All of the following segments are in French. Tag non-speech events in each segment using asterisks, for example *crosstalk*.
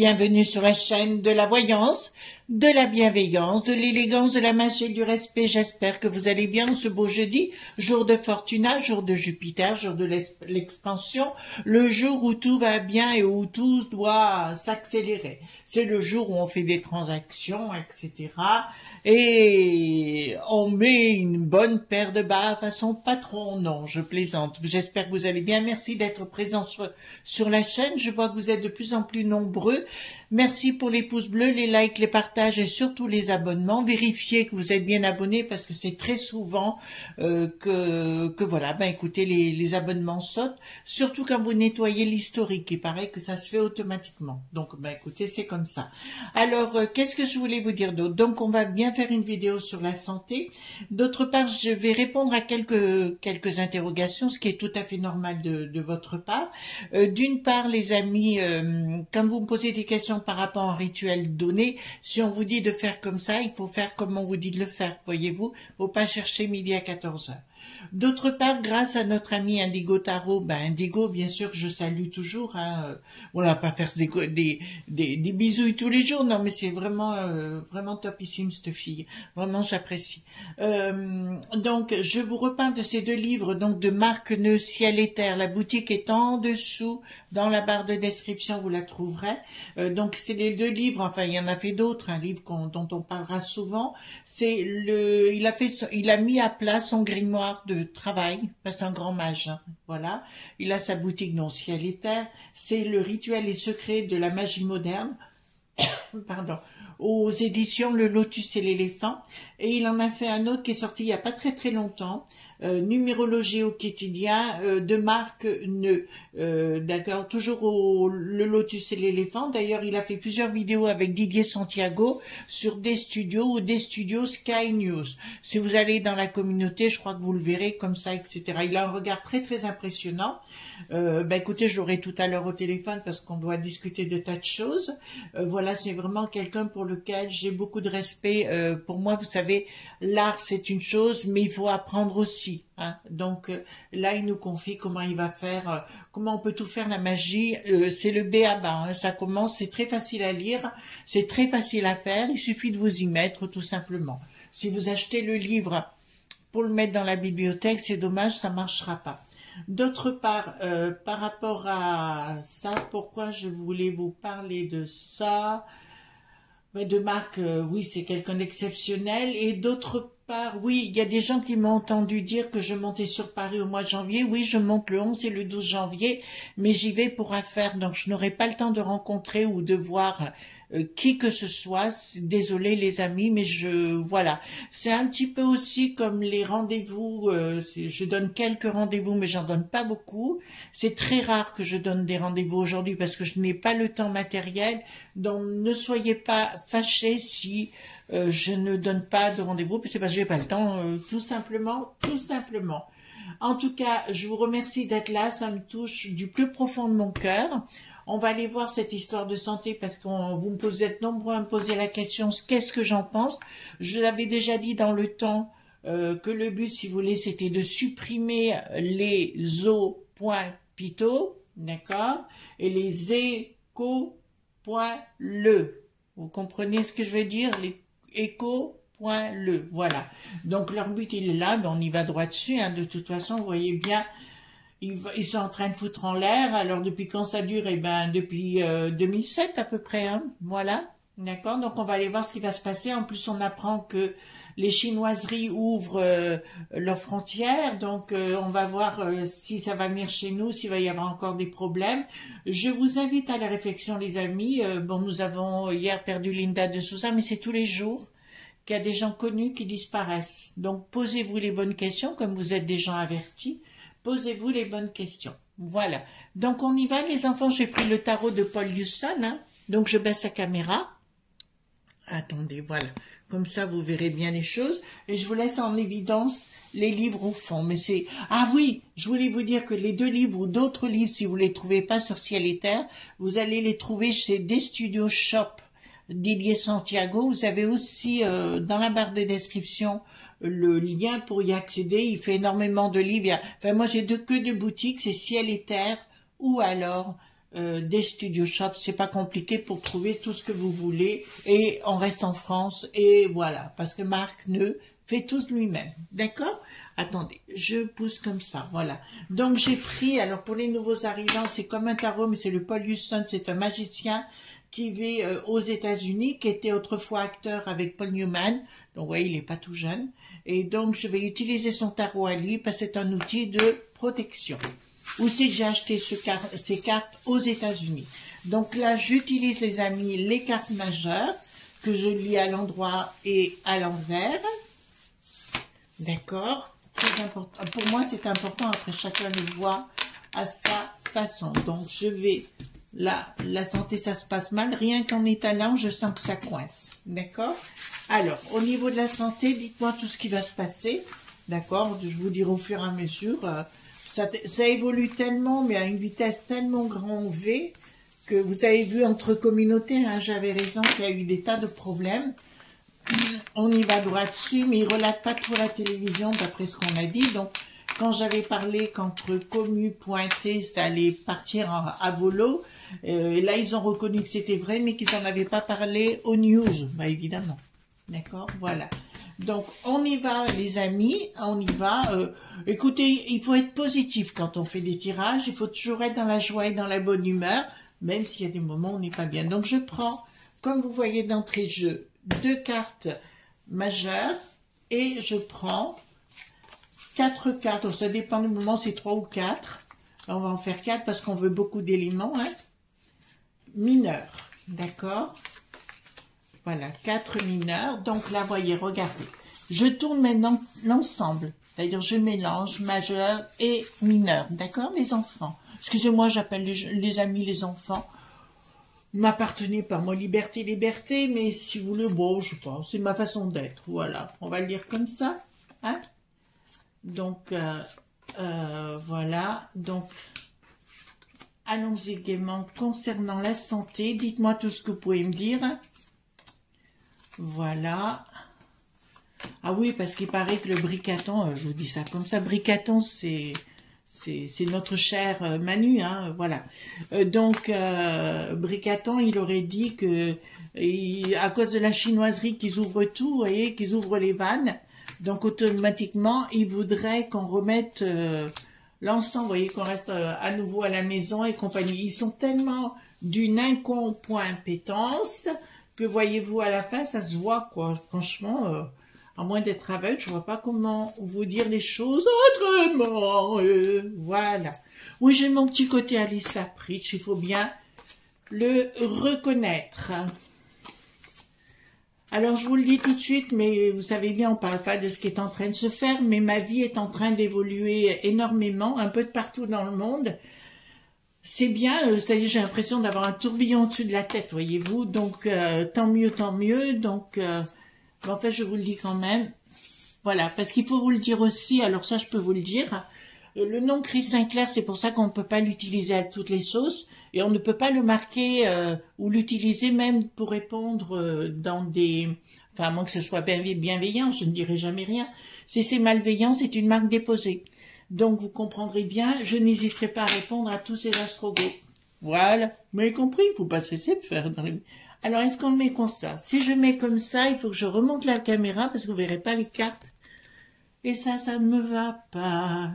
bienvenue sur la chaîne de la voyance, de la bienveillance, de l'élégance, de la magie du respect. J'espère que vous allez bien ce beau jeudi, jour de Fortuna, jour de Jupiter, jour de l'expansion, le jour où tout va bien et où tout doit s'accélérer. C'est le jour où on fait des transactions, etc et on met une bonne paire de bas à son patron. Non, je plaisante. J'espère que vous allez bien. Merci d'être présent sur, sur la chaîne. Je vois que vous êtes de plus en plus nombreux. Merci pour les pouces bleus, les likes, les partages et surtout les abonnements. Vérifiez que vous êtes bien abonnés parce que c'est très souvent euh, que, que voilà, ben écoutez, les, les abonnements sautent. Surtout quand vous nettoyez l'historique. Il paraît que ça se fait automatiquement. Donc, ben écoutez, c'est comme ça. Alors, euh, qu'est-ce que je voulais vous dire d'autre? Donc, on va bien faire une vidéo sur la santé. D'autre part, je vais répondre à quelques, quelques interrogations, ce qui est tout à fait normal de, de votre part. Euh, D'une part, les amis, euh, quand vous me posez des questions par rapport à un rituel donné, si on vous dit de faire comme ça, il faut faire comme on vous dit de le faire, voyez-vous. faut pas chercher midi à 14 heures. D'autre part, grâce à notre ami Indigo Tarot, ben Indigo, bien sûr, je salue toujours. Hein, on va pas faire des, des, des, bisous tous les jours, non, mais c'est vraiment euh, vraiment topissime cette fille. Vraiment, j'apprécie. Euh, donc, je vous reparle de ces deux livres, donc de Marc Neu, Ciel et Terre. La boutique est en dessous, dans la barre de description, vous la trouverez. Euh, donc, c'est les deux livres. Enfin, il y en a fait d'autres, un livre dont on parlera souvent. C'est le, il a fait, il a mis à plat son grimoire de travail, c'est un grand mage, hein, voilà. Il a sa boutique non ciel et. C'est le rituel et secret de la magie moderne, *coughs* pardon, aux éditions Le Lotus et l'éléphant. Et il en a fait un autre qui est sorti il y a pas très très longtemps, euh, numérologie au quotidien euh, de Marc Neu. Euh, d'accord, toujours au le Lotus et l'éléphant. D'ailleurs, il a fait plusieurs vidéos avec Didier Santiago sur des studios ou des studios Sky News. Si vous allez dans la communauté, je crois que vous le verrez comme ça, etc. Il a un regard très très impressionnant. Ben écoutez, je l'aurai tout à l'heure au téléphone parce qu'on doit discuter de tas de choses. Euh, voilà, c'est vraiment quelqu'un pour lequel j'ai beaucoup de respect. Pour moi, vous savez, l'art c'est une chose, mais il faut apprendre aussi. Hein. Donc euh, là, il nous confie comment il va faire, euh, comment on peut tout faire la magie. c'est le B à bas. Hein. Ça commence, c'est très facile à lire, c'est très facile à faire. Il suffit de vous y mettre tout simplement. Si vous achetez le livre pour le mettre dans la bibliothèque, c'est dommage, ça marchera pas. D'autre part, euh, par rapport à ça, pourquoi je voulais vous parler de ça? Mais De Marc, euh, oui, c'est quelqu'un d'exceptionnel. Et d'autre oui, il y a des gens qui m'ont entendu dire que je montais sur Paris au mois de janvier. Oui, je monte le 11 et le 12 janvier, mais j'y vais pour affaires, donc je n'aurai pas le temps de rencontrer ou de voir euh, qui que ce soit. Désolé les amis, mais je voilà. C'est un petit peu aussi comme les rendez-vous. Euh, je donne quelques rendez-vous, mais j'en donne pas beaucoup. C'est très rare que je donne des rendez-vous aujourd'hui parce que je n'ai pas le temps matériel. Donc ne soyez pas fâchés si euh, je ne donne pas de rendez-vous, c'est parce que j'ai pas le temps, tout simplement, tout simplement. En tout cas, je vous remercie d'être là, ça me touche du plus profond de mon cœur. On va aller voir cette histoire de santé parce que vous me posez nombreux à me poser la question qu'est-ce que j'en pense? Je l'avais déjà dit dans le temps euh, que le but, si vous voulez, c'était de supprimer les o.pito, d'accord, et les éco.le. Vous comprenez ce que je veux dire? Les éco.le, voilà. Donc leur but, il est là, ben, on y va droit dessus. Hein. De toute façon, vous voyez bien ils, sont en train de foutre en l'air. Alors depuis quand ça dure? Eh ben depuis 2007 euh, à peu près. Hein. Voilà, d'accord? Donc on va aller voir ce qui va se passer. En plus, on apprend que les chinoiseries ouvrent euh, leurs frontières. Donc euh, on va voir si ça va venir chez nous, s'il va y avoir encore des problèmes. Je vous invite à la réflexion, les amis. bon, nous avons hier perdu Linda de Souza, mais c'est tous les jours qu'il y a des gens connus qui disparaissent. Donc posez-vous les bonnes questions, comme vous êtes des gens avertis. Posez-vous les bonnes questions. Voilà. Donc, on y va, les enfants. J'ai pris le tarot de Paul Husson. Hein. Donc, je baisse la caméra. Attendez, voilà. Comme ça, vous verrez bien les choses. Et je vous laisse en évidence les livres au fond. Mais c'est... Ah oui, je voulais vous dire que les deux livres ou d'autres livres, si vous les trouvez pas sur Ciel et Terre, vous allez les trouver chez Des Studios Shop Didier Santiago. Vous avez aussi euh, dans la barre de description le lien pour y accéder. Il fait énormément de livres. Enfin, moi, j'ai deux que de boutiques, c'est Ciel et Terre ou alors euh, des studio shops. C'est pas compliqué pour trouver tout ce que vous voulez et on reste en France et voilà parce que Marc ne fait tout lui-même. D'accord? Attendez, je pousse comme ça, voilà. Donc j'ai pris, alors pour les nouveaux arrivants, c'est comme un tarot, mais c'est le Paul Husson, c'est un magicien qui vit euh, aux États-Unis, qui était autrefois acteur avec Paul Newman. Donc, vous voyez, il n'est pas tout jeune. Et donc, je vais utiliser son tarot à lui parce que c'est un outil de protection. Que j'ai acheté ces cartes aux États-Unis. Donc là, j'utilise, les amis, les cartes majeures que je lis à l'endroit et à l'envers. D'accord Très important. Pour moi, c'est important. Après, chacun le voit à sa façon. Donc, je vais Là, la santé, ça se passe mal. Rien qu'en étalant, je sens que ça coince. D'accord? Alors, au niveau de la santé, dites-moi tout ce qui va se passer. D'accord? Je vous dirai au fur et à mesure. Euh, ça, évolue tellement, mais à une vitesse tellement grand V, que vous avez vu entre communautés, hein, j'avais raison qu'il y a eu des tas de problèmes. On y va droit dessus, mais ils relatent pas trop la télévision, d'après ce qu'on a dit. Donc, quand j'avais parlé qu'entre commu pointé, ça allait partir à volo, euh, et là, ils ont reconnu que c'était vrai, mais qu'ils n'en avaient pas parlé aux news. Bah, évidemment. D'accord? Voilà. Donc, on y va, les amis, on y va. Euh, écoutez, il faut être positif quand on fait des tirages. Il faut toujours être dans la joie et dans la bonne humeur, même s'il y a des moments où on n'est pas bien. Donc, je prends, comme vous voyez d'entrée de jeu, deux cartes majeures et je prends quatre cartes. ça dépend du moment, c'est trois ou quatre. on va en faire quatre parce qu'on veut beaucoup d'éléments. Hein mineurs. D'accord? Voilà, quatre mineurs. Donc là, voyez, regardez. Je tourne maintenant l'ensemble. C'est-à-dire, je mélange majeur et mineur. D'accord, les enfants? Excusez-moi, j'appelle les, amis les enfants. M'appartenez pas, moi, liberté, liberté, mais si vous voulez, bon, je pense, c'est ma façon d'être. Voilà, on va le dire comme ça. Hein? Donc, euh, euh, voilà. Donc, Allons-y concernant la santé. Dites-moi tout ce que vous pouvez me dire. Voilà. Ah oui, parce qu'il paraît que le bricaton, euh, je vous dis ça comme ça, bricaton, c'est c'est notre cher euh, Manu, hein, voilà. Euh, donc, bricaton, il aurait dit que à cause de la chinoiserie qu'ils ouvrent tout, vous voyez, qu'ils ouvrent les vannes, donc automatiquement, il voudrait qu'on remette l'ensemble, vous voyez qu'on reste euh, à nouveau à la maison et compagnie. Ils sont tellement d'une incompétence que voyez-vous à la fin, ça se voit quoi. Franchement, euh, à moins d'être aveugle, je vois pas comment vous dire les choses autrement. Voilà. Oui, j'ai mon petit côté Alice Pritch, il faut bien le reconnaître. Alors, je vous le dis tout de suite, mais vous savez bien, on parle pas de ce qui est en train de se faire, mais ma vie est en train d'évoluer énormément, un peu de partout dans le monde. C'est bien, euh, c'est-à-dire j'ai l'impression d'avoir un tourbillon au-dessus de la tête, voyez-vous, donc euh, tant mieux, tant mieux, donc euh, en fait, je vous le dis quand même. Voilà, parce qu'il faut vous le dire aussi, alors ça, je peux vous le dire, le nom Chris Sinclair, c'est pour ça qu'on ne peut pas l'utiliser à toutes les sauces et on ne peut pas le marquer euh, ou l'utiliser même pour répondre euh, dans des... Enfin, à moins que ce soit bienveillant, je ne dirai jamais rien. Si c'est malveillant, c'est une marque déposée. Donc, vous comprendrez bien, je n'hésiterai pas à répondre à tous ces astrogos. Voilà, vous m'avez compris, il faut pas cesser de faire dans les... Alors, est-ce qu'on le met comme ça? Si je mets comme ça, il faut que je remonte la caméra parce que vous verrez pas les cartes. Et ça, ça ne me va pas.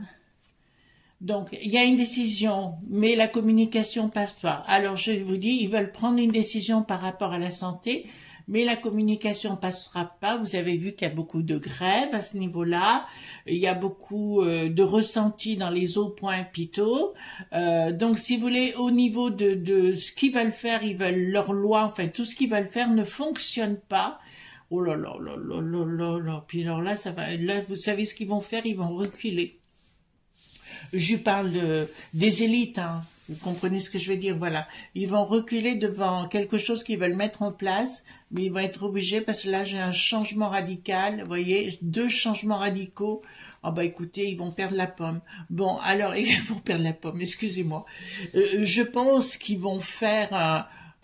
Donc, il y a une décision, mais la communication passe pas. Alors, je vous dis, ils veulent prendre une décision par rapport à la santé, mais la communication passera pas. Vous avez vu qu'il y a beaucoup de grèves à ce niveau-là. Il y a beaucoup euh, de ressentis dans les eaux points pito. Euh, donc, si vous voulez, au niveau de, de ce qu'ils veulent faire, ils veulent leur loi, enfin, tout ce qu'ils veulent faire ne fonctionne pas. Oh là là là là là là là. Puis alors là, ça va. Là, vous savez ce qu'ils vont faire? Ils vont reculer je parle de, des élites, hein. vous comprenez ce que je veux dire, voilà. Ils vont reculer devant quelque chose qu'ils veulent mettre en place, mais ils vont être obligés parce que là j'ai un changement radical, vous voyez, deux changements radicaux. Oh bah écoutez, ils vont perdre la pomme. Bon, alors *laughs* ils vont perdre la pomme, excusez-moi. Euh, je pense qu'ils vont faire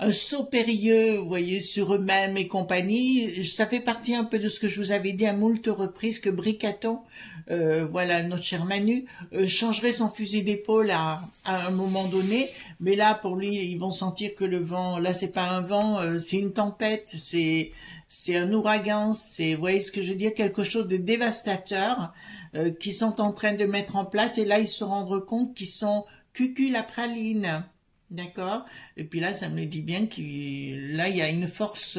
saut périlleux, vous voyez, sur eux-mêmes et compagnie. Ça fait partie un peu de ce que je vous avais dit à moult reprises que Bricaton euh, voilà, notre cher Manu, euh, changerait son fusil d'épaule à, à, un moment donné, mais là, pour lui, ils vont sentir que le vent, là, c'est pas un vent, euh, c'est une tempête, c'est c'est un ouragan, c'est, vous voyez ce que je veux dire, quelque chose de dévastateur qui sont en train de mettre en place, et là, ils se rendent compte qu'ils sont cucul la praline, d'accord Et puis là, ça me dit bien que là, il y a une force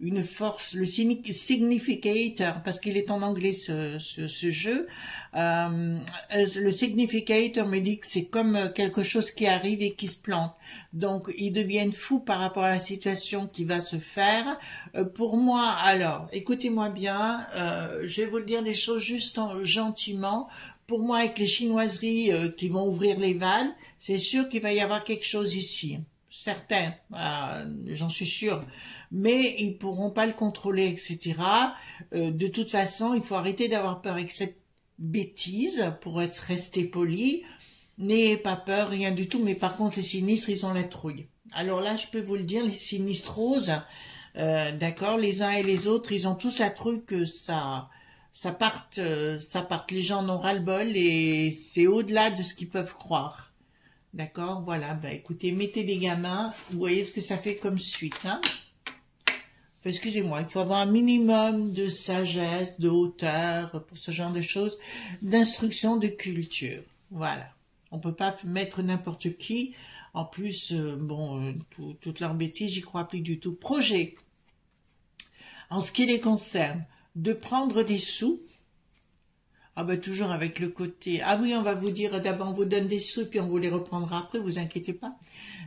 une force, le significator, parce qu'il est en anglais ce, ce, jeu, euh, le significator me dit que c'est comme quelque chose qui arrive et qui se plante. Donc, ils deviennent fous par rapport à la situation qui va se faire. Euh, pour moi, alors, écoutez-moi bien, euh, je vais vous dire les choses juste gentiment. Pour moi, avec les chinoiseries euh, qui vont ouvrir les vannes, c'est sûr qu'il va y avoir quelque chose ici. Certain, j'en suis sûr mais ils pourront pas le contrôler, etc. Euh, de toute façon, il faut arrêter d'avoir peur avec cette bêtise pour être resté poli. N'ayez pas peur, rien du tout, mais par contre, les sinistres, ils ont la trouille. Alors là, je peux vous le dire, les sinistroses, euh, d'accord, les uns et les autres, ils ont tous la trouille que ça, ça parte, euh, ça parte. Les gens en ont ras-le-bol et c'est au-delà de ce qu'ils peuvent croire. D'accord, voilà, bah écoutez, mettez des gamins, vous voyez ce que ça fait comme suite, hein excusez-moi, il faut avoir un minimum de sagesse, de hauteur pour ce genre de choses, d'instruction, de culture. Voilà. On peut pas mettre n'importe qui. En plus, euh, bon, euh, toute leur bêtise, j'y crois plus du tout. Projet. En ce qui les concerne, de prendre des sous, ah ben toujours avec le côté. Ah oui, on va vous dire d'abord on vous donne des sous puis on vous les reprendra après, vous inquiétez pas.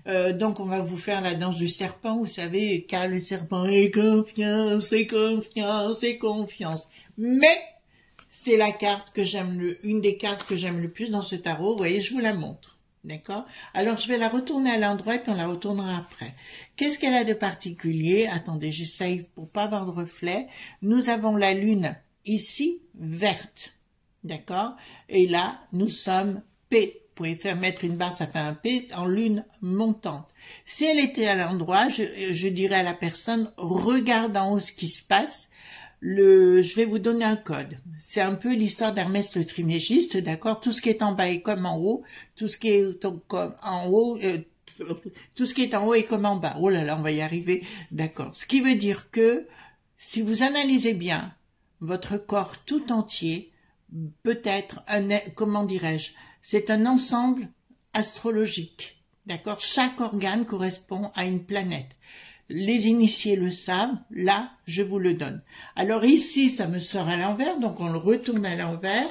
Euh, donc on va vous faire la danse du serpent, vous savez, car le serpent est confiance, et confiance, et confiance. Mais c'est la carte que j'aime le, une des cartes que j'aime le plus dans ce tarot. Voyez, je vous la montre. D'accord? Alors, je vais la retourner à l'endroit et puis on la retournera après. Qu'est-ce qu'elle a de particulier? Attendez, j'essaye pour pas avoir de reflet. Nous avons la lune ici, verte. D'accord? Et là, nous sommes P. Vous pouvez faire mettre une barre, ça fait un P en lune montante. Si elle était à l'endroit, je, dirais à la personne, regarde en haut ce qui se passe. Le, je vais vous donner un code. C'est un peu l'histoire d'Hermès le Trimégiste, d'accord? Tout ce qui est en bas est comme en haut, tout ce qui est en haut, euh, tout ce qui est en haut est comme en bas. Oh là là, on va y arriver, d'accord. Ce qui veut dire que si vous analysez bien votre corps tout entier, peut-être un, comment dirais-je, c'est un ensemble astrologique. D'accord? Chaque organe correspond à une planète. Les initiés le savent, là, je vous le donne. Alors ici, ça me sort à l'envers, donc on le retourne à l'envers.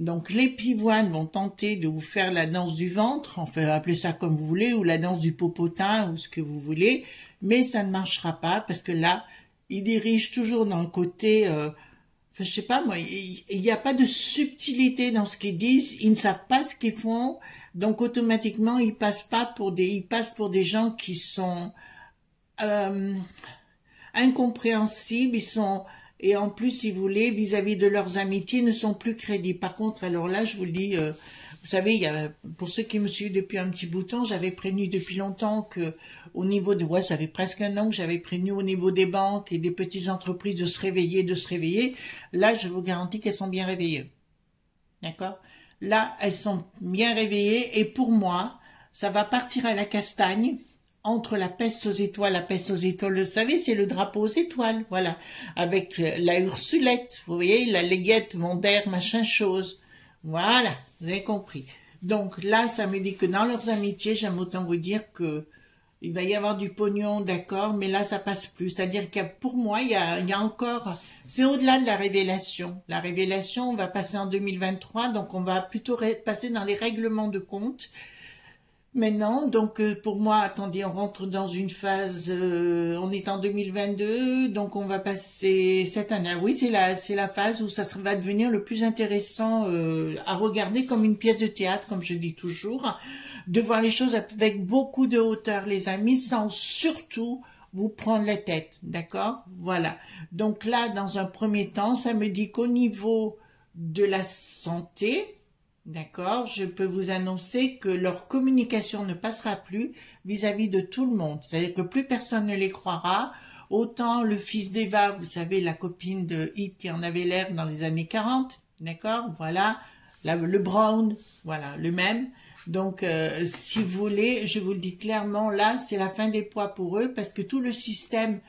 Donc les pivoines vont tenter de vous faire la danse du ventre, on fait appeler ça comme vous voulez, ou la danse du popotin, ou ce que vous voulez, mais ça ne marchera pas parce que là, ils dirigent toujours dans le côté euh, je sais pas moi, il n'y a pas de subtilité dans ce qu'ils disent, ils ne savent pas ce qu'ils font, donc automatiquement ils passent pas pour des, ils passent pour des gens qui sont euh, incompréhensibles, ils sont et en plus, si vous voulez, vis-à-vis de leurs amitiés, ne sont plus crédibles. Par contre, alors là, je vous le dis, euh, vous savez, il y a, pour ceux qui me suivent depuis un petit bout de temps, j'avais prévenu depuis longtemps que au niveau de, ouais, ça presque un an que j'avais prévenu au niveau des banques et des petites entreprises de se réveiller, de se réveiller. Là, je vous garantis qu'elles sont bien réveillées. D'accord? Là, elles sont bien réveillées et pour moi, ça va partir à la castagne entre la peste aux étoiles, la peste aux étoiles, vous savez, c'est le drapeau aux étoiles, voilà, avec la Ursulette, vous voyez, la layette, Mondaire, machin chose. Voilà, vous avez compris. Donc là, ça me dit que dans leurs amitiés, j'aime autant vous dire que il va y avoir du pognon, d'accord, mais là, ça passe plus. C'est-à-dire que pour moi, il y a, encore, c'est au-delà de la révélation. La révélation, on va passer en 2023, donc on va plutôt passer dans les règlements de compte maintenant. Donc euh, pour moi, attendez, on rentre dans une phase, euh, on est en 2022, donc on va passer cette année. Oui, c'est la, c'est la phase où ça va devenir le plus intéressant euh, à regarder comme une pièce de théâtre, comme je dis toujours, de voir les choses avec beaucoup de hauteur, les amis, sans surtout vous prendre la tête, d'accord? Voilà. Donc là, dans un premier temps, ça me dit qu'au niveau de la santé, D'accord Je peux vous annoncer que leur communication ne passera plus vis-à-vis de tout le monde. C'est-à-dire que plus personne ne les croira. Autant le fils d'Eva, vous savez, la copine de Hit qui en avait l'air dans les années 40, D'accord? Voilà. le brown, voilà, le même. Donc, euh, si vous voulez, je vous le dis clairement, là, c'est la fin des poids pour eux parce que tout le système,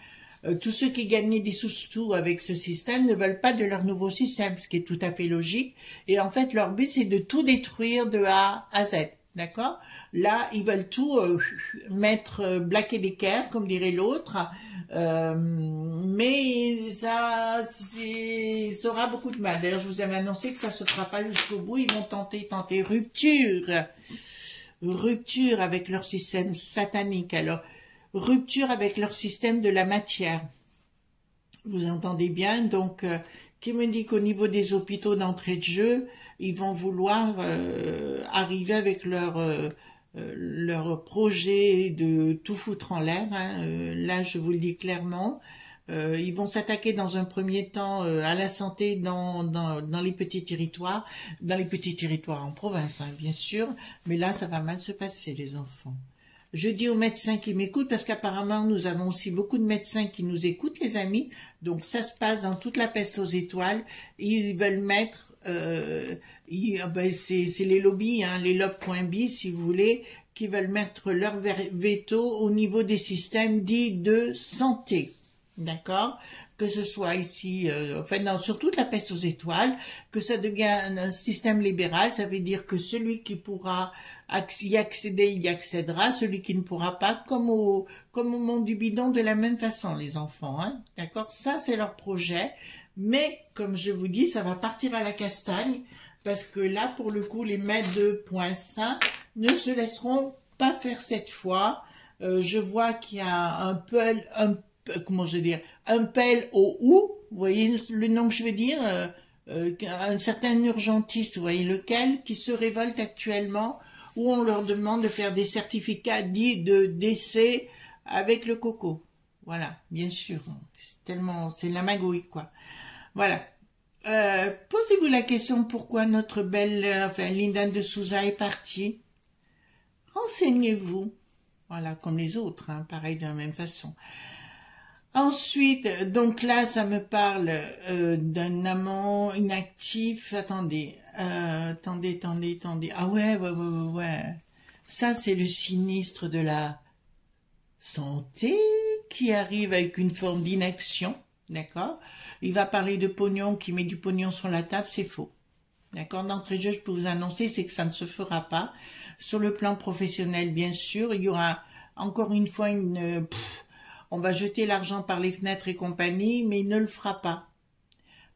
euh, tous ceux qui gagnaient des sous-sous avec ce système ne veulent pas de leur nouveau système, ce qui est tout à fait logique. Et en fait, leur but, c'est de tout détruire de A à Z. D'accord? Là, ils veulent tout euh, *laughs* mettre euh, black et d'équerre, comme dirait l'autre. Euh, mais ça, ça aura beaucoup de mal. D'ailleurs, je vous avais annoncé que ça se fera pas jusqu'au bout. Ils vont tenter, tenter rupture. Rupture avec leur système satanique. Alors, rupture avec leur système de la matière. Vous entendez bien? Donc, euh, qui me dit qu'au niveau des hôpitaux d'entrée de jeu, ils vont vouloir euh, arriver avec leur euh, euh, leur projet de tout foutre en l'air. Hein. là, je vous le dis clairement. ils vont s'attaquer dans un premier temps à la santé dans, dans, dans, les petits territoires, dans les petits territoires en province, hein, bien sûr, mais là, ça va mal se passer, les enfants. Je dis aux médecins qui m'écoutent, parce qu'apparemment, nous avons aussi beaucoup de médecins qui nous écoutent, les amis. Donc, ça se passe dans toute la peste aux étoiles. Ils veulent mettre euh, ah ben c'est les lobbies, hein, les lobes.bi si vous voulez, qui veulent mettre leur veto au niveau des systèmes dits de santé. D'accord? Que ce soit ici, euh, enfin non, sur toute la peste aux étoiles, que ça devienne un système libéral, ça veut dire que celui qui pourra y accéder, y accédera, celui qui ne pourra pas, comme au, comme au monde du bidon, de la même façon, les enfants. Hein D'accord? Ça, c'est leur projet. Mais, comme je vous dis, ça va partir à la castagne, parce que là, pour le coup, les point saint ne se laisseront pas faire cette fois. Euh, je vois qu'il y a un peu, un, comment je veux dire, un pelle au ou, vous voyez le nom que je veux dire, euh, euh, un certain urgentiste, vous voyez lequel, qui se révolte actuellement, où on leur demande de faire des certificats dits de décès avec le coco. Voilà, bien sûr, c'est tellement, c'est la magouille, quoi. Voilà. Euh, posez-vous la question pourquoi notre belle, euh, enfin, Linda de Souza est partie? Renseignez-vous. Voilà, comme les autres, hein, pareil de la même façon. Ensuite, donc là, ça me parle euh, d'un amant inactif. Attendez, attendez, attendez, attendez. Ah ouais, ouais, ouais, ouais, ouais. Ça, c'est le sinistre de la santé qui arrive avec une forme d'inaction. D'accord Il va parler de pognon, qui met du pognon sur la table, c'est faux. D'accord D'entrée de jeu, je peux vous annoncer, c'est que ça ne se fera pas. Sur le plan professionnel, bien sûr, il y aura encore une fois une... on va jeter l'argent par les fenêtres et compagnie, mais il ne le fera pas.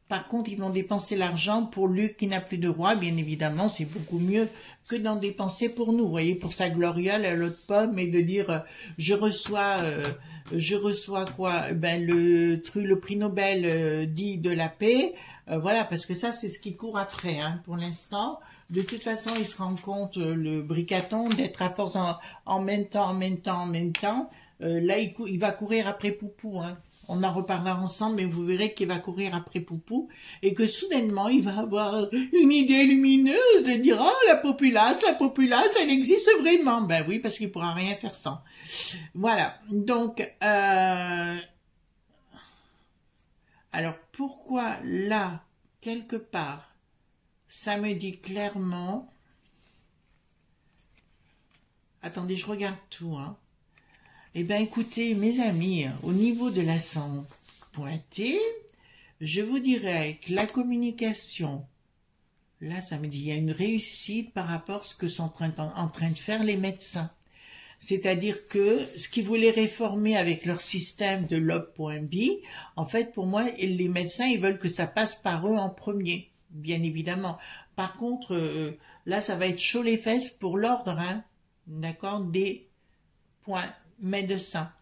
Par contre, ils vont dépenser l'argent pour Luc qui n'a plus de roi, bien évidemment, c'est beaucoup mieux que d'en dépenser pour nous, vous voyez, pour sa gloriole l'autre pomme et de dire, euh, je reçois... Euh, je reçois quoi? Ben le le prix Nobel euh, dit de la paix, euh, voilà parce que ça c'est ce qui court après hein, pour l'instant. De toute façon, il se rend compte euh, le bricaton d'être à force en, même temps, en même temps, en même temps. là, il, il, va courir après Poupou. Hein. On en reparlera ensemble, mais vous verrez qu'il va courir après Poupou et que soudainement, il va avoir une idée lumineuse de dire « Oh, la populace, la populace, elle existe vraiment !» Ben oui, parce qu'il pourra rien faire sans. Voilà, donc, euh, alors pourquoi là, quelque part, ça me dit clairement, attendez, je regarde tout, hein. Eh bien, écoutez, mes amis, au niveau de la sang pointée, je vous dirais que la communication, là, ça me dit, il y a une réussite par rapport à ce que sont en train de faire les médecins. C'est-à-dire que ce qu'ils voulaient réformer avec leur système de log.b, en fait, pour moi, les médecins, ils veulent que ça passe par eux en premier, bien évidemment. Par contre, euh, là, ça va être chaud les fesses pour l'ordre, hein, d'accord, des points médecins.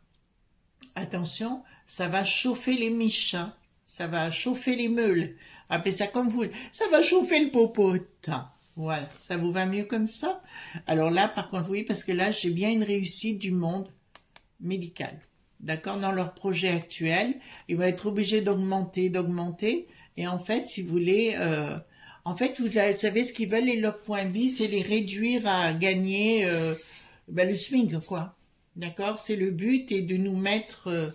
Attention, ça va chauffer les miches, hein. ça va chauffer les meules, appelez ça comme vous, ça va chauffer le popote. Voilà, ça vous va mieux comme ça? Alors là, par contre, oui, parce que là, j'ai bien une réussite du monde médical. D'accord? Dans leur projet actuel, ils vont être obligés d'augmenter, d'augmenter. Et en fait, si vous voulez... Euh, en fait, vous savez ce qu'ils veulent, les log.b, c'est les réduire à gagner euh, ben, le swing, quoi. D'accord? C'est le but et de nous mettre... Euh,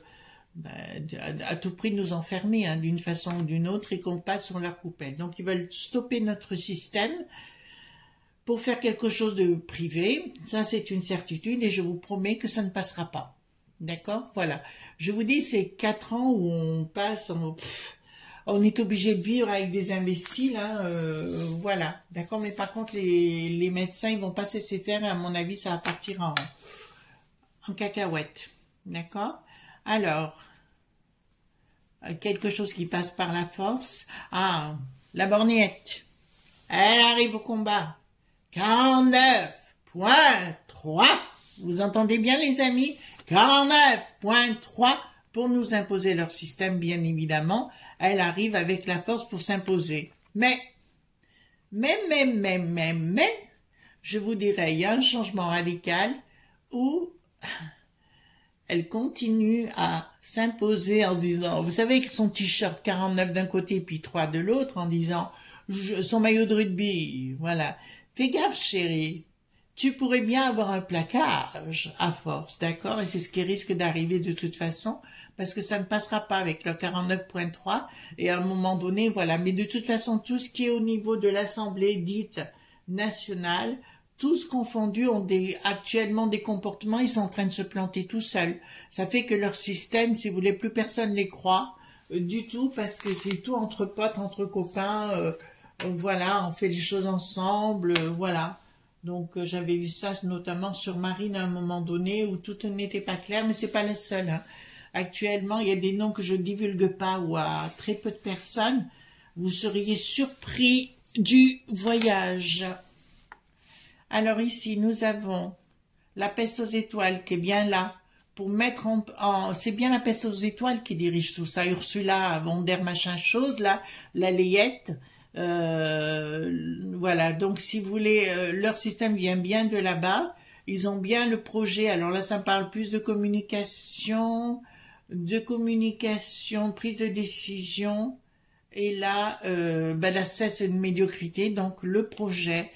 ben, à, tout prix nous enfermer hein, d'une façon ou d'une autre et qu'on passe sur leur coupelle. Donc ils veulent stopper notre système pour faire quelque chose de privé. Ça, c'est une certitude et je vous promets que ça ne passera pas. D'accord? Voilà. Je vous dis, c'est quatre ans où on passe, on, est obligé de vivre avec des imbéciles. Hein, euh, voilà. D'accord? Mais par contre, les, les médecins, ils vont pas cesser faire. À mon avis, ça va partir en, en cacahuète. D'accord? Alors, euh, quelque chose qui passe par la force. Ah, la borgnette. Elle arrive au combat. 49.3. Vous entendez bien les amis? 49.3 pour nous imposer leur système, bien évidemment. Elle arrive avec la force pour s'imposer. Mais, mais, mais, mais, mais, mais, je vous dirais, il y a un changement radical où elle continue à s'imposer en se disant, vous savez, son t-shirt 49 d'un côté puis 3 de l'autre, en disant, son maillot de rugby, voilà. Fais gaffe, chérie. Tu pourrais bien avoir un placage à force, d'accord? Et c'est ce qui risque d'arriver de toute façon, parce que ça ne passera pas avec le 49.3. Et à un moment donné, voilà. Mais de toute façon, tout ce qui est au niveau de l'Assemblée dite nationale, tous confondus ont des, actuellement des comportements, ils sont en train de se planter tout seuls. Ça fait que leur système, si vous voulez, plus personne les croit euh, du tout, parce que c'est tout entre potes, entre copains, euh, voilà, on fait des choses ensemble, euh, voilà. Donc euh, j'avais vu ça notamment sur Marine à un moment donné où tout n'était pas clair, mais c'est pas la seule. Hein. Actuellement, il y a des noms que je divulgue pas ou à très peu de personnes. Vous seriez surpris du voyage. Alors ici, nous avons la peste aux étoiles qui est bien là pour mettre en, c'est bien la peste aux étoiles qui dirige tout ça. Ursula von machin chose là, la layette. Euh, voilà, donc si vous voulez, euh, leur système vient bien de là-bas. Ils ont bien le projet. Alors là, ça parle plus de communication, de communication, prise de décision. Et là, euh, ben là, c'est une médiocrité. Donc le projet,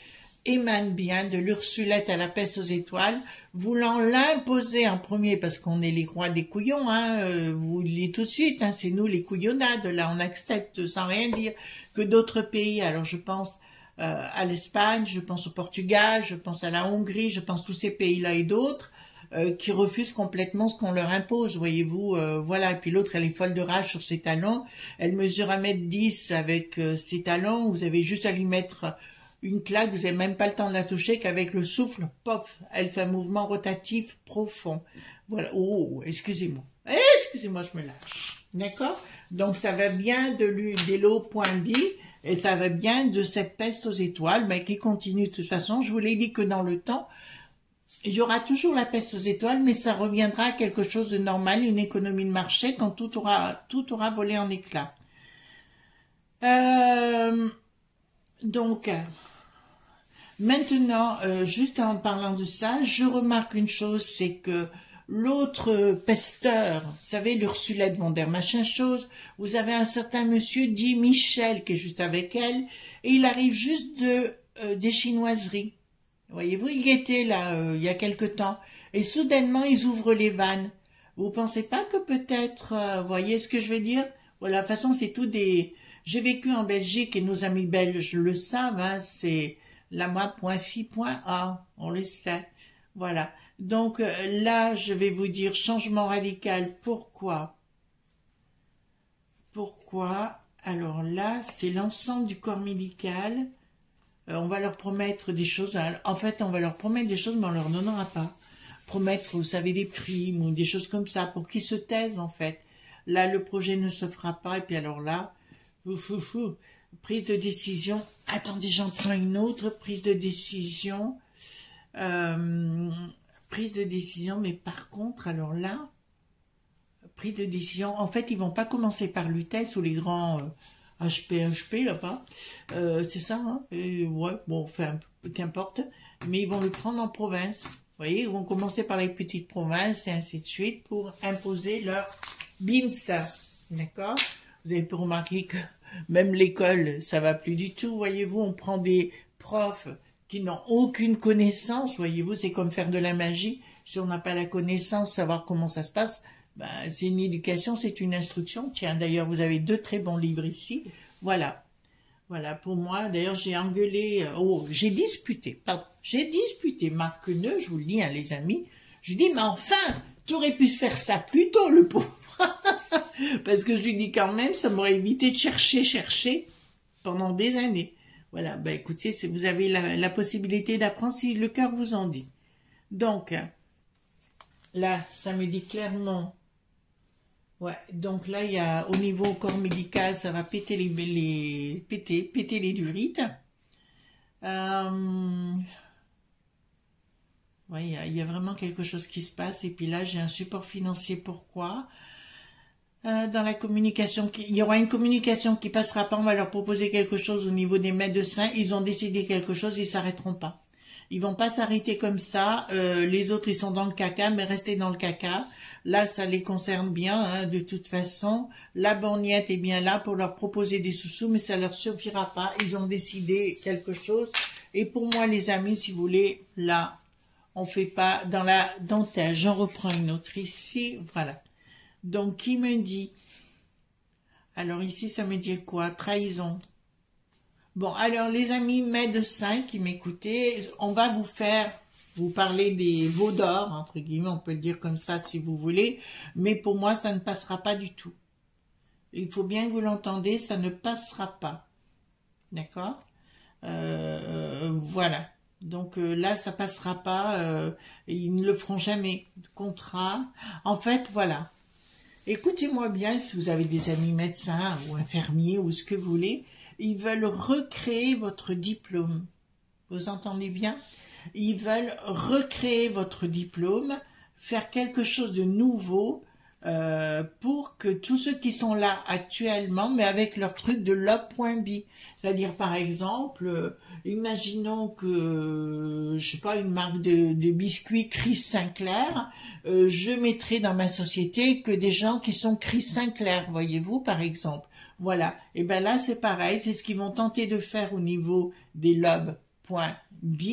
émane bien de l'Ursulette à la peste aux étoiles, voulant l'imposer en premier parce qu'on est les rois des couillons, hein, euh, vous le dites tout de suite, hein, c'est nous les couillonnades, là on accepte sans rien dire. Que d'autres pays, alors je pense euh, à l'Espagne, je pense au Portugal, je pense à la Hongrie, je pense tous ces pays-là et d'autres, euh, qui refusent complètement ce qu'on leur impose, voyez-vous, voilà, et puis l'autre elle est folle de rage sur ses talons, elle mesure un mètre dix avec ses talons, vous avez juste à lui mettre une claque, vous n'avez même pas le temps de la toucher qu'avec le souffle, pof, elle fait un mouvement rotatif profond. Voilà. Oh, excusez-moi. Excusez-moi, je me lâche. D'accord? Donc ça va bien de l'eau.b et ça va bien de cette peste aux étoiles, mais qui continue de toute façon. Je vous l'ai dit que dans le temps, il y aura toujours la peste aux étoiles, mais ça reviendra à quelque chose de normal, une économie de marché, quand tout aura, tout aura volé en éclats. Euh, donc, maintenant, euh, juste en parlant de ça, je remarque une chose, c'est que l'autre pesteur, vous savez, l'Ursulette von der machin chose, vous avez un certain monsieur dit Michel qui est juste avec elle, et il arrive juste de euh, des chinoiseries. Voyez-vous, il était là euh, il y a quelque temps, et soudainement ils ouvrent les vannes. Vous pensez pas que peut-être, voyez ce que je veux dire? Voilà, de toute façon, c'est tout des j'ai vécu en Belgique et nos amis belges le savent, hein, c'est la moi.fi.a, on le sait. Voilà. Donc euh, là, je vais vous dire changement radical. Pourquoi? Pourquoi? Alors là, c'est l'ensemble du corps médical. Euh, on va leur promettre des choses. En fait, on va leur promettre des choses, mais on leur donnera pas. Promettre, vous savez, des primes ou des choses comme ça pour qu'ils se taisent, en fait. Là, le projet ne se fera pas. Et puis alors là, Prise de décision. Attendez, j'en prends une autre. Prise de décision. Euh, prise de décision, mais par contre, alors là, prise de décision. En fait, ils vont pas commencer par l'UTES ou les grands HP, euh, HP là-bas. Euh, c'est ça, hein Ouais, bon, enfin, qu'importe. Mais ils vont le prendre en province. Vous voyez, ils vont commencer par les petites provinces et ainsi de suite pour imposer leur BIMS. D'accord? Vous avez pu remarquer que même l'école, ça va plus du tout, voyez-vous, on prend des profs qui n'ont aucune connaissance, voyez-vous, c'est comme faire de la magie. Si on n'a pas la connaissance, savoir comment ça se passe, Ben, c'est une éducation, c'est une instruction. Tiens, d'ailleurs, vous avez deux très bons livres ici. Voilà. Voilà, pour moi, d'ailleurs, j'ai engueulé, euh, oh, j'ai disputé, j'ai disputé Marc Queneux, je vous le dis, hein, les amis. Je lui dis, mais enfin, tu aurais pu faire ça plus tôt, le pauvre. *laughs* Parce que je lui dis quand même, ça m'aurait évité de chercher, chercher pendant des années. Voilà, ben écoutez, vous avez la, possibilité d'apprendre si le cœur vous en dit. Donc, là, ça me dit clairement Ouais, donc là, il y a, au niveau corps médical, ça va péter les, péter, péter les durites. Euh, il y, a, vraiment quelque chose qui se passe. Et puis là, j'ai un support financier. Pourquoi? Euh, Dans la communication, il y aura une communication qui passera pas. On va leur proposer quelque chose au niveau des médecins. Ils ont décidé quelque chose, ils s'arrêteront pas. Ils vont pas s'arrêter comme ça. Euh, les autres, ils sont dans le caca, mais restez dans le caca. Là, ça les concerne bien, hein, de toute façon. La borgnette est bien là pour leur proposer des sous-sous, mais ça leur suffira pas. Ils ont décidé quelque chose. Et pour moi, les amis, si vous voulez, là, on fait pas dans la dentelle. J'en reprends une autre ici. Voilà. Donc, qui me dit? Alors ici, ça me dit quoi? Trahison. Bon, alors les amis médecins qui m'écoutez, on va vous faire vous parlez des veaux d'or, entre guillemets, on peut le dire comme ça si vous voulez, mais pour moi, ça ne passera pas du tout. Il faut bien que vous l'entendez, ça ne passera pas. D'accord? Euh, Voilà. Donc euh, là, ça passera pas. Euh, ils ne le feront jamais. Contrat. En fait, voilà. Écoutez-moi bien, si vous avez des amis médecins ou infirmiers ou ce que vous voulez, ils veulent recréer votre diplôme. Vous entendez bien? Ils veulent recréer votre diplôme, faire quelque chose de nouveau euh, pour que tous ceux qui sont là actuellement, mais avec leur truc de l'op.b. C'est-à-dire, par exemple, euh, imaginons que, je sais pas, une marque de, biscuits Chris Sinclair, euh, je mettrai dans ma société que des gens qui sont Chris Sinclair, voyez-vous, par exemple. Voilà. Et ben là, c'est pareil, c'est ce qu'ils vont tenter de faire au niveau des lob.b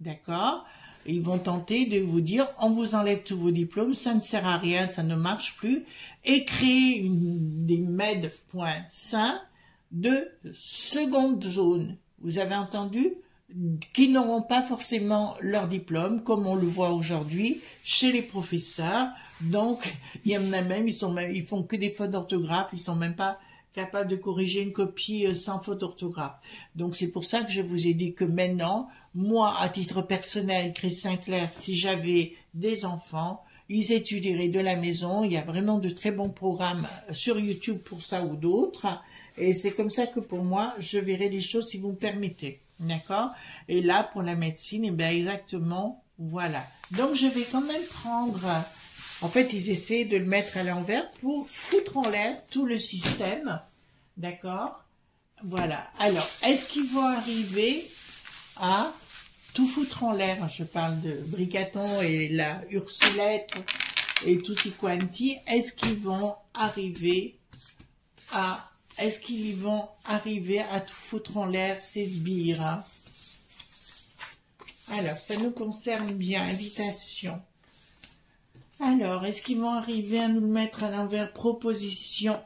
D'accord? Ils vont tenter de vous dire, on vous enlève tous vos diplômes, ça ne sert à rien, ça ne marche plus, et créer des med.5 de seconde zone. Vous avez entendu qui n'auront pas forcément leur diplôme, comme on le voit aujourd'hui chez les professeurs. Donc, il y en a même, ils sont même, ils font que des fautes d'orthographe, ils sont même pas capable de corriger une copie euh, sans faute d'orthographe. Donc c'est pour ça que je vous ai dit que maintenant, moi, à titre personnel, Chris Sinclair, si j'avais des enfants, ils étudieraient de la maison. Il y a vraiment de très bons programmes euh, sur YouTube pour ça ou d'autres. Et c'est comme ça que pour moi, je verrai les choses si vous me permettez. D'accord? Et là, pour la médecine, eh bien exactement, voilà. Donc je vais quand même prendre en fait, ils essaient de le mettre à l'envers pour foutre en l'air tout le système. D'accord? Voilà. Alors, est-ce qu'ils vont arriver à tout foutre en l'air? Je parle de Bricaton et la Ursulette et tutti quanti. Est-ce qu'ils vont arriver à... Est-ce qu'ils vont arriver à tout foutre en l'air ces sbires? Alors, ça nous concerne bien. Invitation. Alors, est-ce qu'ils vont arriver à nous mettre à l'envers? Proposition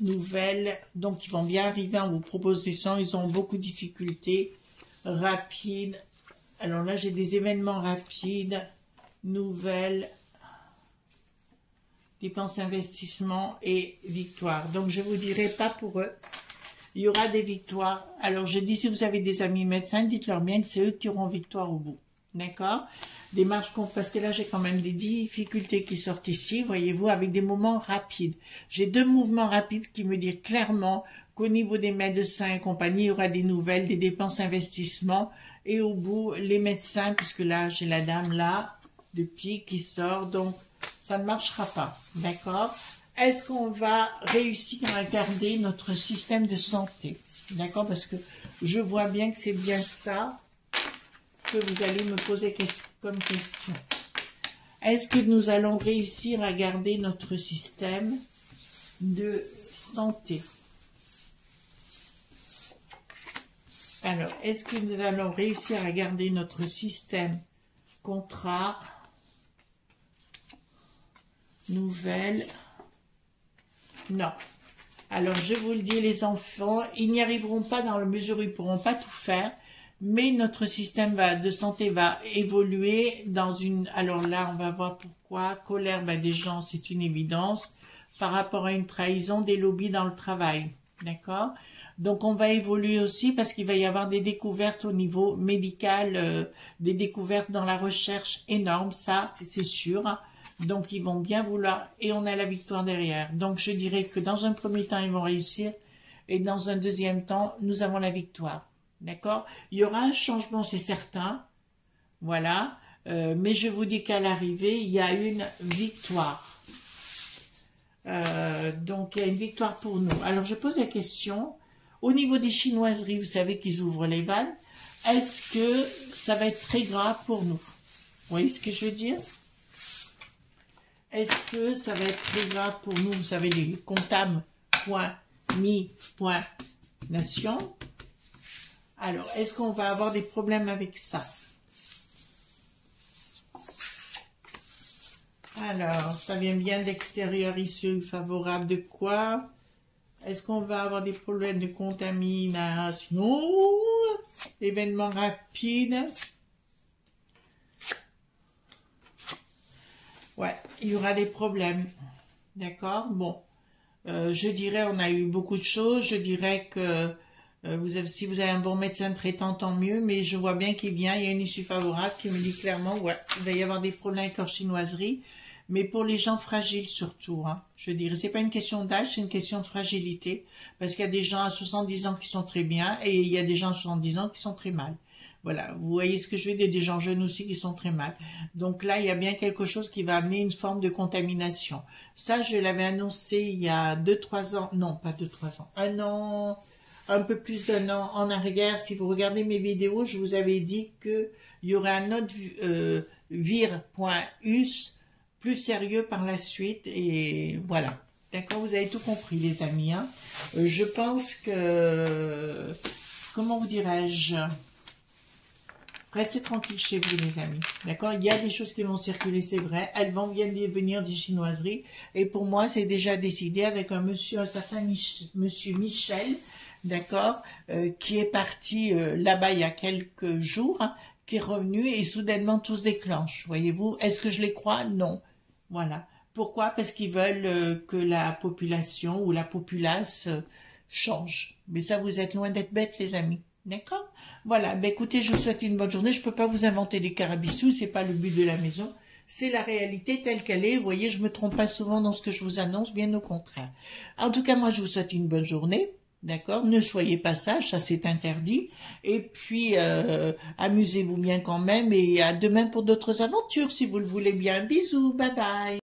nouvelle. Donc, ils vont bien arriver en vous proposition. Ils ont beaucoup de difficultés. Rapide. Alors là, j'ai des événements rapides. Nouvelles. Dépenses, investissements et victoires. Donc, je vous dirai pas pour eux. Il y aura des victoires. Alors, je dis, si vous avez des amis médecins, dites-leur bien que c'est eux qui auront victoire au bout. D'accord? Démarche parce que là j'ai quand même des difficultés qui sortent ici, voyez-vous, avec des moments rapides. J'ai deux mouvements rapides qui me disent clairement qu'au niveau des médecins et compagnie, il y aura des nouvelles, des dépenses investissements, et au bout, les médecins, puisque là j'ai la dame là, de pied qui sort, donc ça ne marchera pas, d'accord? Est-ce qu'on va réussir à garder notre système de santé? D'accord? Parce que je vois bien que c'est bien ça vous allez me poser question. Est-ce que nous allons réussir à garder notre système de santé? Alors, est-ce que nous allons réussir à garder notre système? Contrat nouvelle. Non. Alors, je vous le dis, les enfants, ils n'y arriveront pas dans la mesure où ils pourront pas tout faire, mais notre système de santé va évoluer dans une... Alors là, on va voir pourquoi. Colère ben, des gens, c'est une évidence par rapport à une trahison des lobbies dans le travail. D'accord? Donc, on va évoluer aussi parce qu'il va y avoir des découvertes au niveau médical, euh, des découvertes dans la recherche énormes, ça, c'est sûr. Donc, ils vont bien vouloir, et on a la victoire derrière. Donc, je dirais que dans un premier temps, ils vont réussir, et dans un deuxième temps, nous avons la victoire. D'accord? Il y aura un changement, c'est certain. Voilà. Euh, mais je vous dis qu'à l'arrivée, il y a une victoire. Euh, donc, il y a une victoire pour nous. Alors, je pose la question. Au niveau des chinoiseries, vous savez qu'ils ouvrent les vannes. Est-ce que ça va être très grave pour nous? Vous voyez ce que je veux dire? Est-ce que ça va être très grave pour nous? Vous savez, les comptables, point, nation. Alors, est-ce qu'on va avoir des problèmes avec ça? Alors, ça vient bien d'extérieur issu favorable de quoi? Est-ce qu'on va avoir des problèmes de contamination? Événement rapide? Ouais, il y aura des problèmes. D'accord? Bon, euh, je dirais, on a eu beaucoup de choses. Je dirais que vous avez, si vous avez un bon médecin traitant, tant mieux. Mais je vois bien qu'il vient, il y a une issue favorable qui me dit clairement, ouais, il va y avoir des problèmes avec leur chinoiserie. Mais pour les gens fragiles surtout, hein, je dirais, c'est pas une question d'âge, c'est une question de fragilité. Parce qu'il y a des gens à 70 ans qui sont très bien et il y a des gens à 70 ans qui sont très mal. Voilà, vous voyez ce que je veux dire, des gens jeunes aussi qui sont très mal. Donc là, il y a bien quelque chose qui va amener une forme de contamination. Ça, je l'avais annoncé il y a deux, trois ans, non, pas deux, trois ans, un an, un peu plus d'un an en arrière. Si vous regardez mes vidéos, je vous avais dit qu'il y aurait un autre euh, vir.us plus sérieux par la suite. Et voilà. D'accord, vous avez tout compris, les amis. Hein. Euh, je pense que, comment vous dirais-je? Restez tranquille chez vous, les amis. D'accord? Il y a des choses qui vont circuler, c'est vrai. Elles vont bien venir des chinoiseries. Et pour moi, c'est déjà décidé avec un monsieur, un certain monsieur Michel, d'accord, euh, qui est parti euh, là-bas il y a quelques jours, hein, qui est revenu et soudainement tout se déclenche. Voyez-vous Est-ce que je les crois? Non. Voilà. Pourquoi? Parce qu'ils veulent euh, que la population ou la populace change. Mais ça, vous êtes loin d'être bêtes, les amis. D'accord? Voilà, ben écoutez, je vous souhaite une bonne journée. Je peux pas vous inventer des carabissous, c'est pas le but de la maison. C'est la réalité telle qu'elle est. Vous voyez, je me trompe pas souvent dans ce que je vous annonce, bien au contraire. En tout cas, moi, je vous souhaite une bonne journée. D'accord Ne soyez pas sage, ça c'est interdit. Et puis, euh, amusez-vous bien quand même. Et à demain pour d'autres aventures, si vous le voulez bien. Bisous, bye bye.